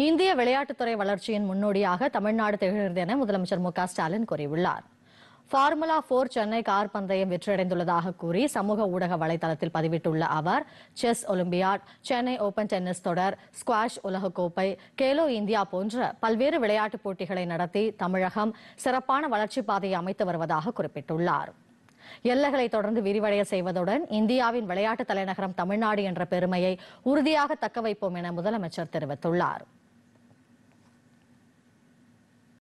இந்திய விளையாட்டுத்துறை வளர்ச்சியின் முன்னோடியாக தமிழ்நாடு திகழ்கிறது என முதலமைச்சர் மு ஸ்டாலின் கூறியுள்ளார். ஃபார்முலா போர் சென்னை கார் பந்தயம் வெற்றியடைந்துள்ளதாக கூறி சமூக ஊடக வலைதளத்தில் பதிவிட்டுள்ள அவர் chess olympiad Chennai open tennis தொடர் ஸ்குவாஷ் உலகக்கோப்பை கேலோ இந்தியா போன்ற பல்வேறு விளையாட்டுப் போட்டிகளை நடத்தி தமிழகம் சிறப்பான வளர்ச்சிப் பாதையை அமைத்து வருவதாக குறிப்பிட்டுள்ளார். எல்லைகளை தொடர்ந்து விரிவடைய செய்வதுடன் இந்தியாவின் விளையாட்டு தலைநகரம் தமிழ்நாடு என்ற பெருமையை உறுதியாக தக்க வைப்போம் என முதலமைச்சர் தெரிவித்துள்ளார்.